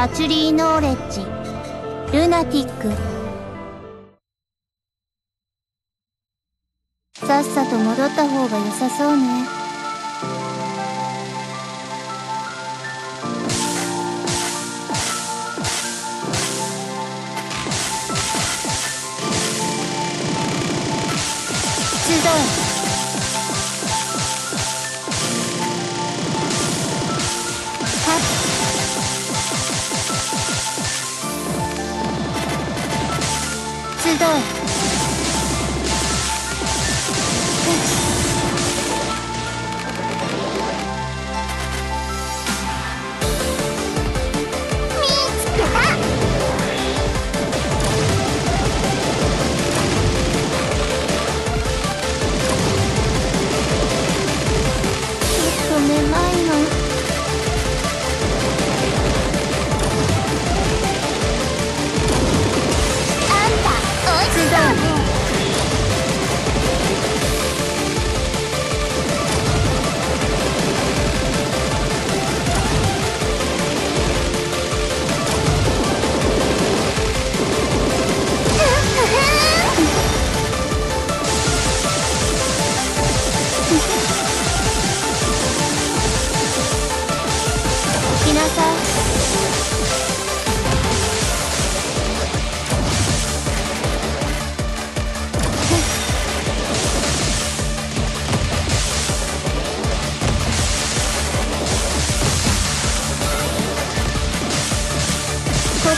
パチュリーノーレッジルナティックさっさと戻った方が良さそうね。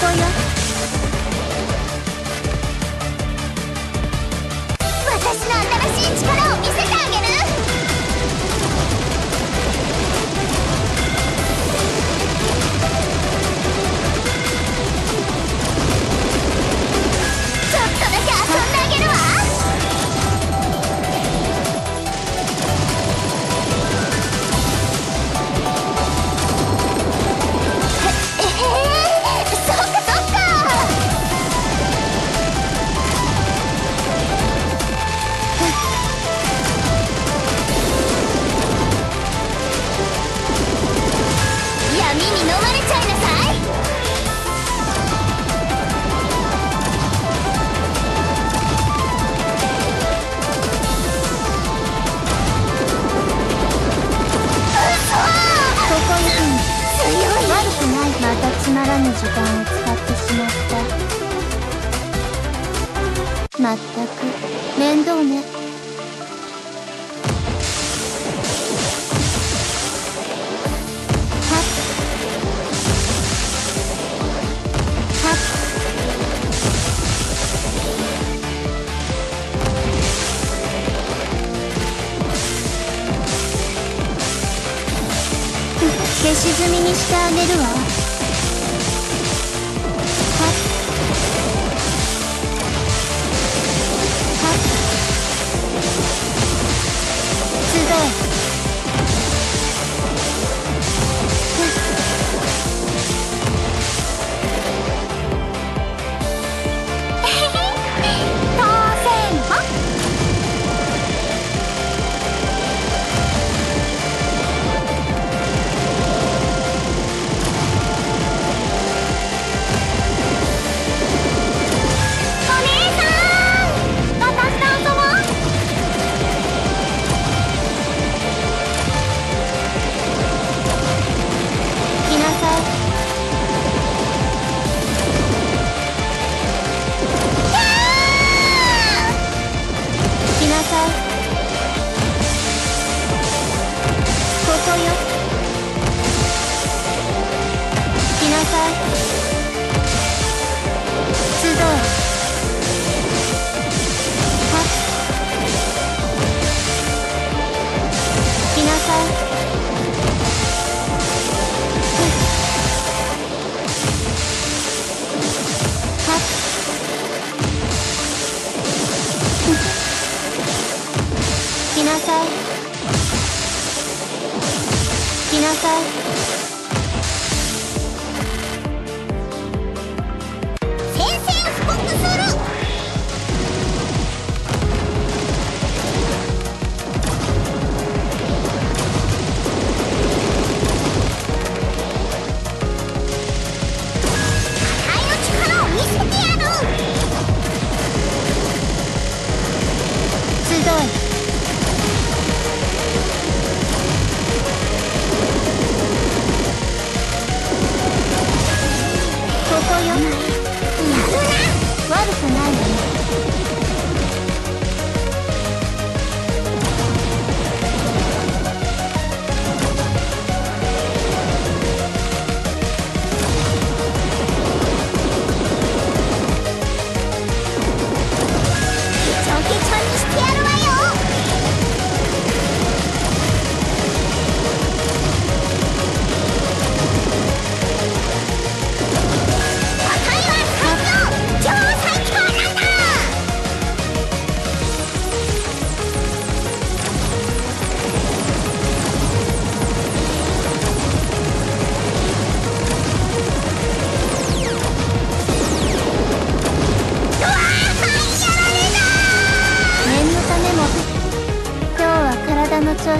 こよ。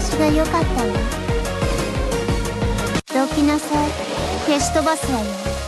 は良かったわどきなさい。消し飛ばすわよ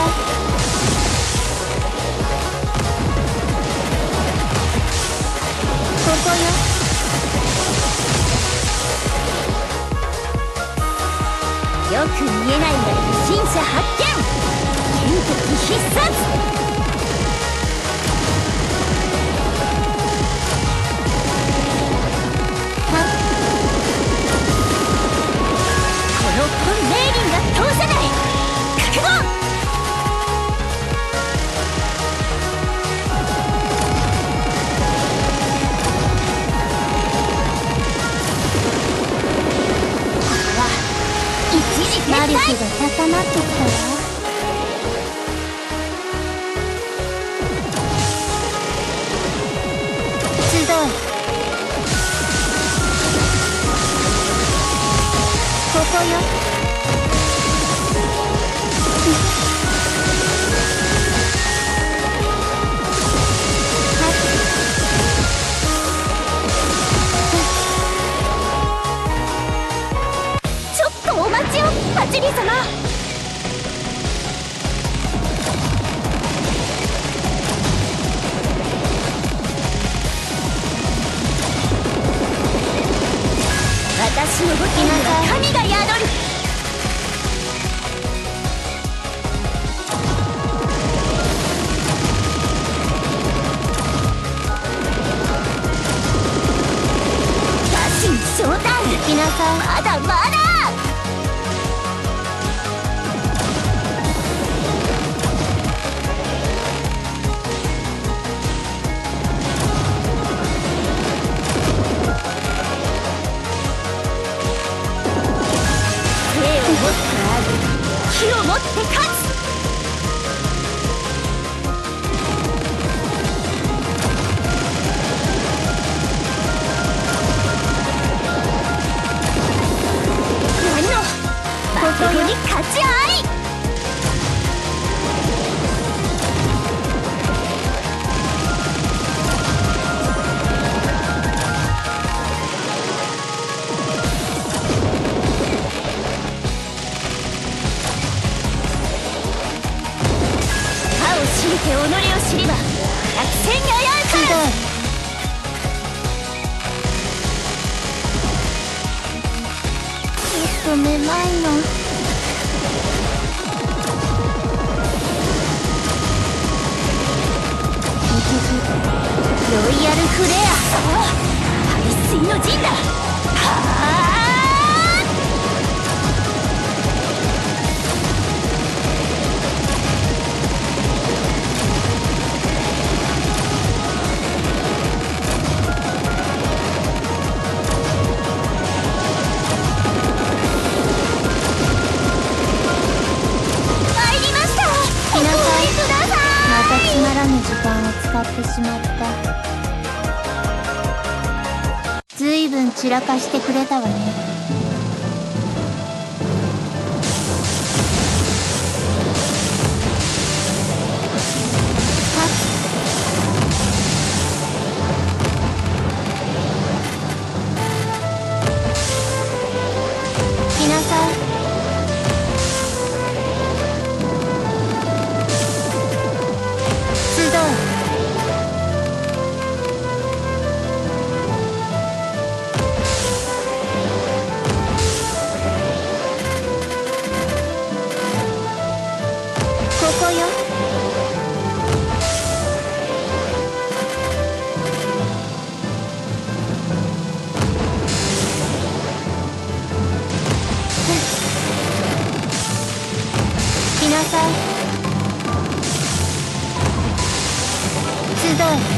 よ。く見えないんだ不審者発見。天敵必殺。ちょっとお待ちをパチリ様。行きなさいまだまだ。火を持って勝つ。ここに勝ち合い。て己を知れば百戦に危うから。ちょっとめまいのまたつまらぬ時間を使ってしまった散らかしてくれたわね。Orlando.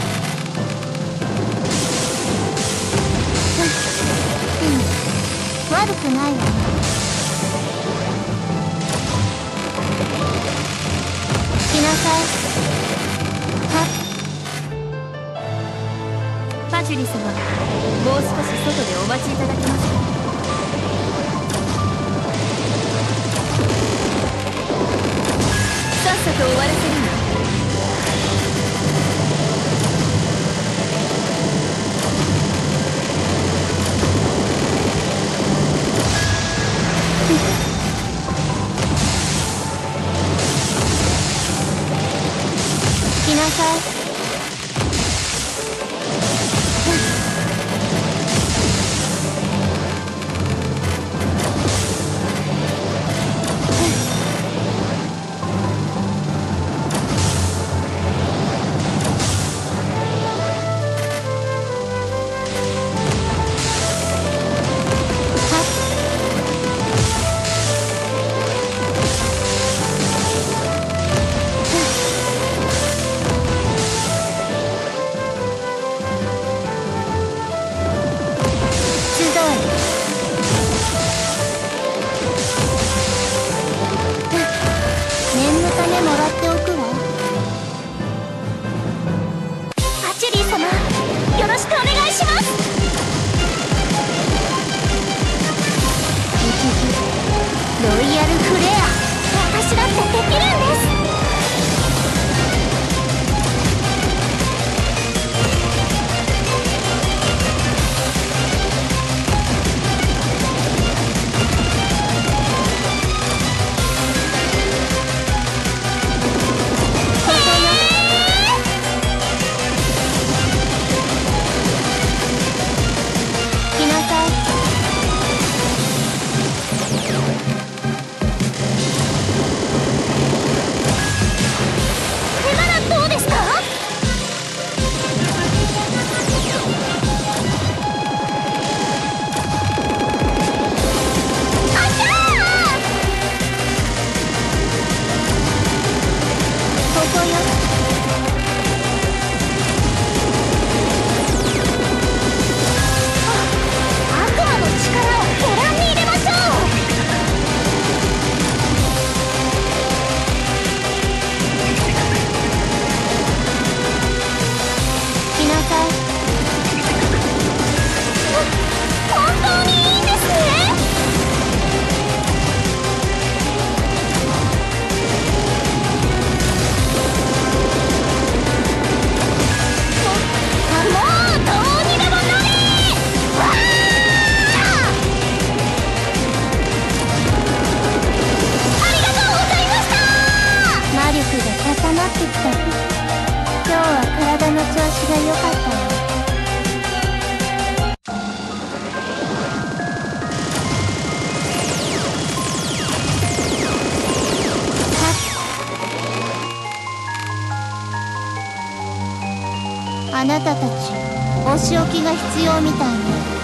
あなたたちお仕置きが必要みたいね。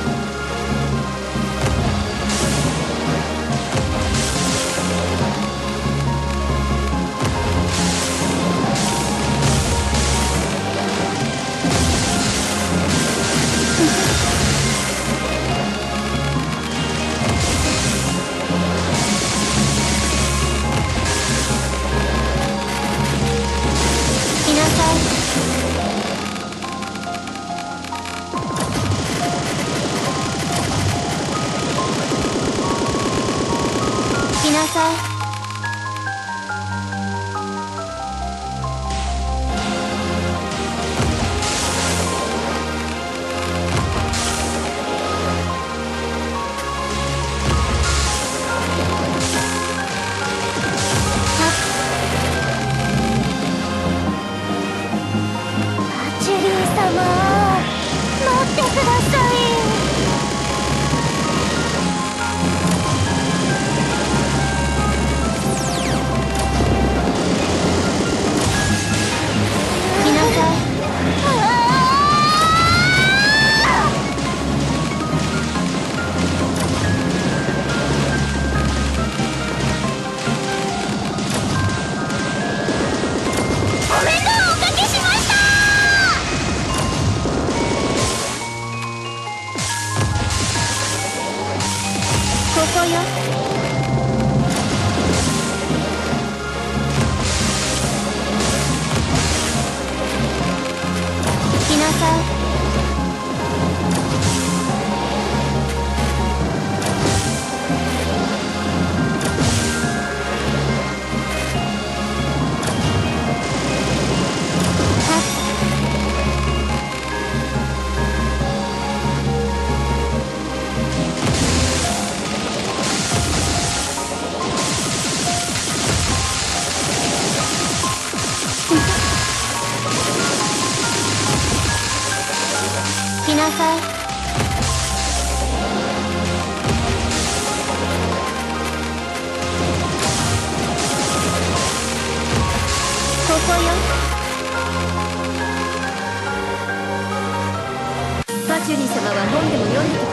ジュリ様は飲んでも飲んで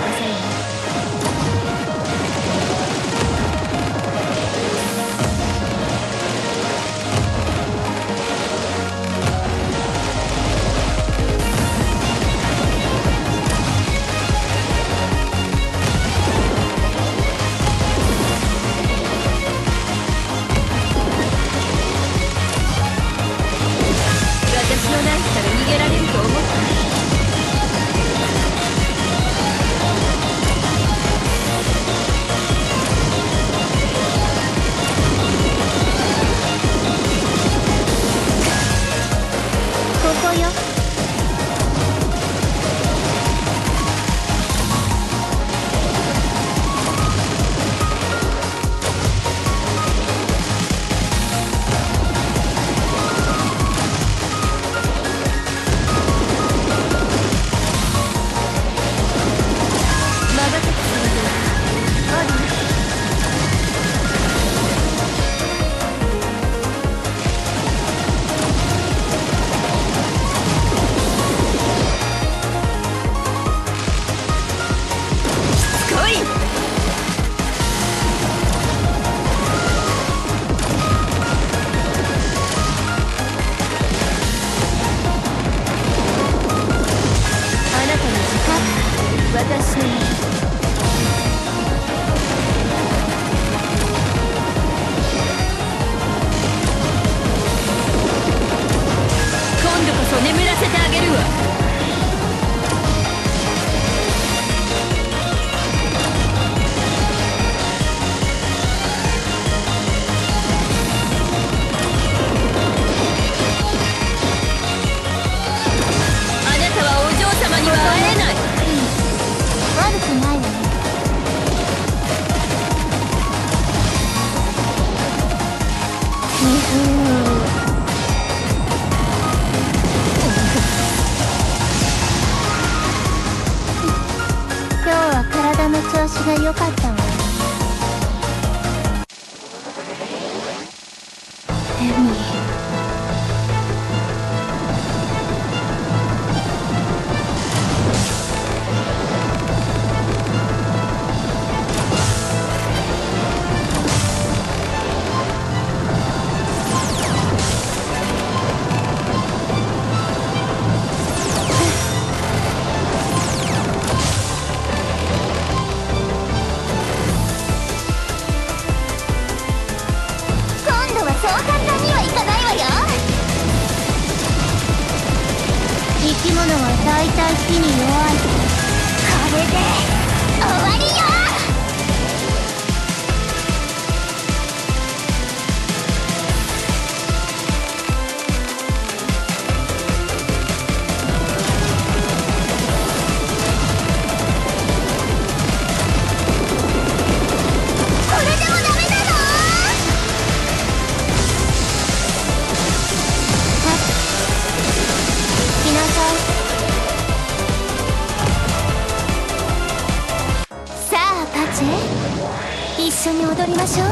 緒に踊りましょう。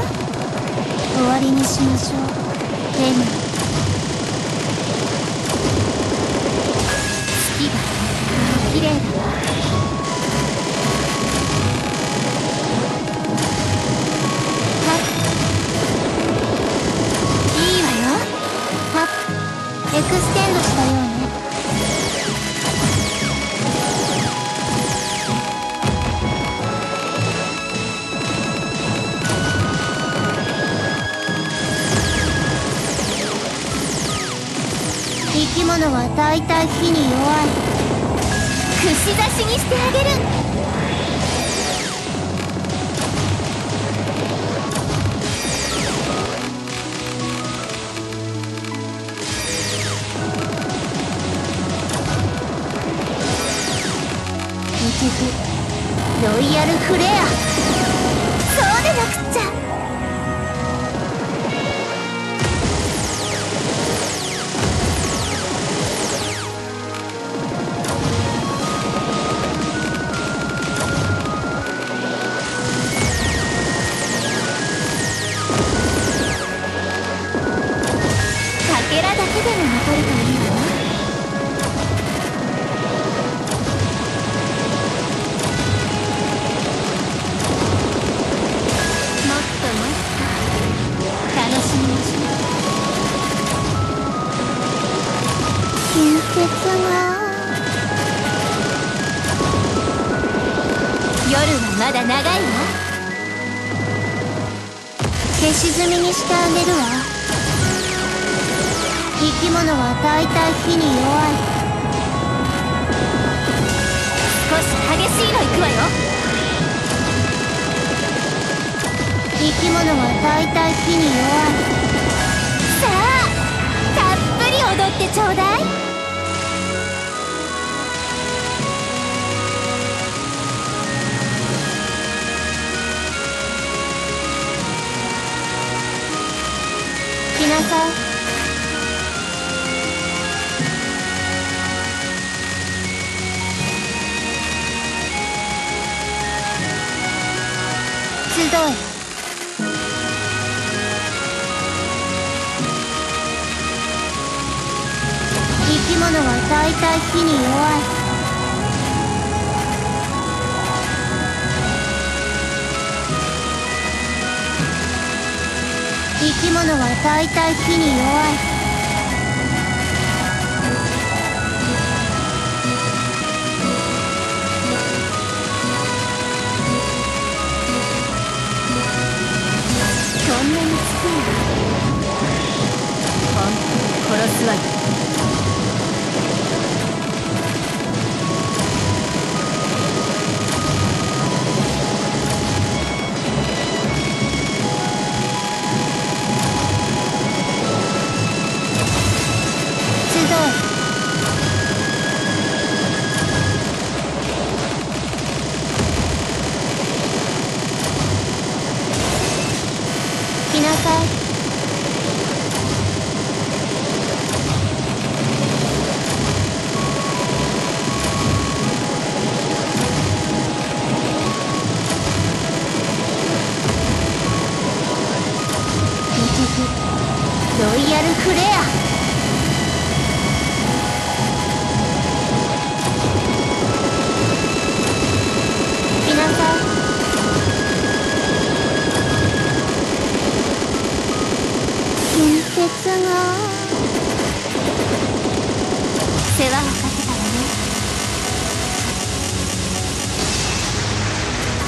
終わりにしましょう。天にしにしてあげる。夜はまだ長いわ。消し済みにしてあげるわ。生き物は大体火に弱い。少し激しいの行くわよ。生き物は大体火に弱い。さあたっぷり踊ってちょうだい。なさい。集え生き物は大体火に弱い。き物は大体木に弱い。本当に殺すわよ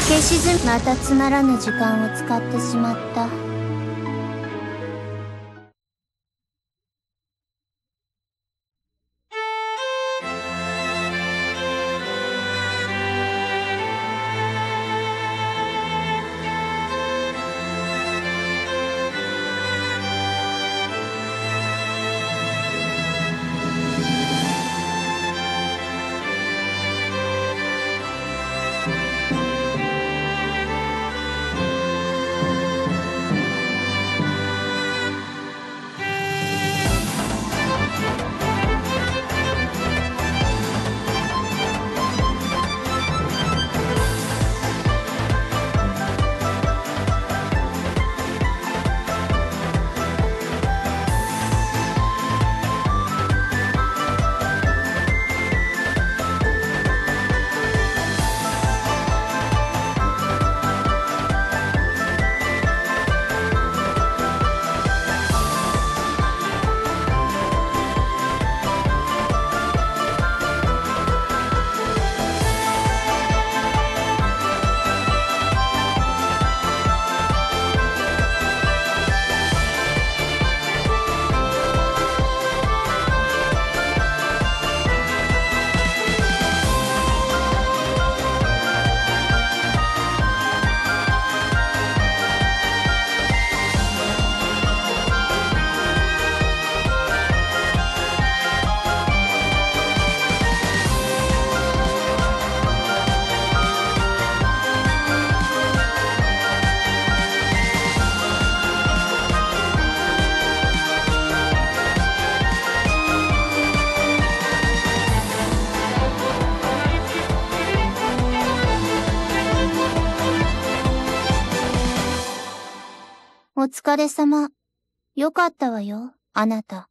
消しずまたつまらぬ時間を使ってしまった。疲れ様。よかったわよ、あなた。